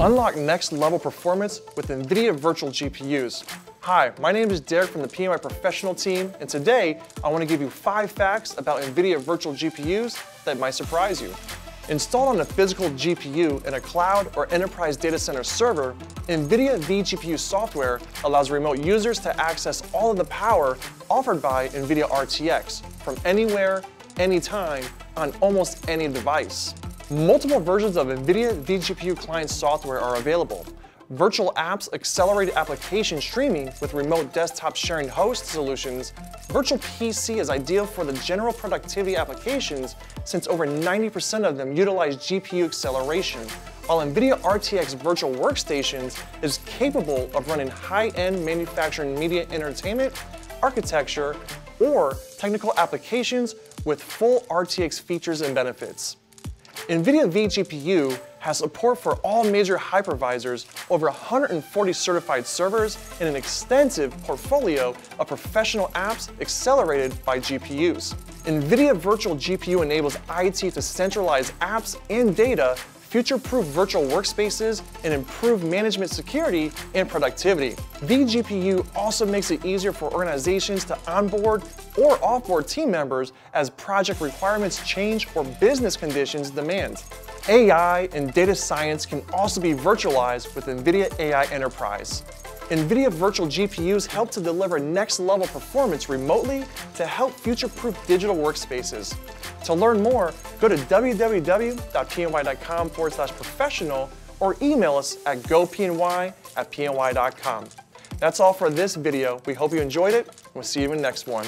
Unlock next level performance with NVIDIA virtual GPUs. Hi, my name is Derek from the PNY Professional team, and today I want to give you five facts about NVIDIA virtual GPUs that might surprise you. Installed on a physical GPU in a cloud or enterprise data center server, NVIDIA vGPU software allows remote users to access all of the power offered by NVIDIA RTX from anywhere, anytime, on almost any device. Multiple versions of NVIDIA vGPU client software are available, virtual apps accelerate application streaming with remote desktop sharing host solutions, virtual PC is ideal for the general productivity applications since over 90% of them utilize GPU acceleration, while NVIDIA RTX Virtual Workstations is capable of running high-end manufacturing media entertainment, architecture, or technical applications with full RTX features and benefits. NVIDIA vGPU has support for all major hypervisors, over 140 certified servers, and an extensive portfolio of professional apps accelerated by GPUs. NVIDIA Virtual GPU enables IT to centralize apps and data future-proof virtual workspaces, and improve management security and productivity. vGPU also makes it easier for organizations to onboard or offboard team members as project requirements change or business conditions demand. AI and data science can also be virtualized with NVIDIA AI Enterprise. NVIDIA virtual GPUs help to deliver next-level performance remotely to help future-proof digital workspaces. To learn more, go to www.pny.com forward slash professional or email us at gopny at pny.com. That's all for this video. We hope you enjoyed it, and we'll see you in the next one.